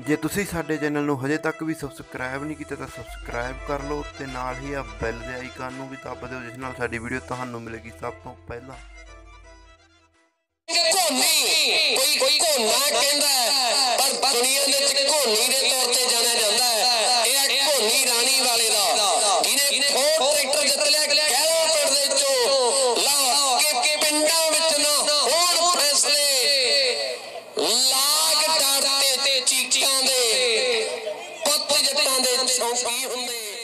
ਜੇ ਤੁਸੀਂ ਸਾਡੇ ਚੈਨਲ ਨੂੰ ਹਜੇ ਤੱਕ ਵੀ ਸਬਸਕ੍ਰਾਈਬ ਨਹੀਂ ਕੀਤਾ ਤਾਂ ਸਬਸਕ੍ਰਾਈਬ ਕਰ ਲਓ ਤੇ ਨਾਲ ਹੀ ਆ ਬੈਲ ਦੇ ਆਈਕਨ ਨੂੰ ਵੀ ਦੱਬ ਦਿਓ, ਜਿਸ ਨਾਲ ਸਾਡੀ ਵੀਡੀਓ ਤੁਹਾਨੂੰ ਮਿਲੇਗੀ ਸਭ ਤੋਂ ਪਹਿਲਾਂ। ਕੋਈ ਕੋਈ ਘੋਨਾ ਕਹਿੰਦਾ ਪਰ ਦੁਨੀਆ ਦੇ ਵਿੱਚ ਘੋਨੀ ਦੇ ਤੌਰ ਤੇ ਲਾਗ ਡਾਟੇ ਤੇ ਚੀਕਾਂ ਦੇ ਪੁੱਤ ਜੱਟਾਂ ਦੇ ਚੌਂਕੀ ਹੁੰਦੇ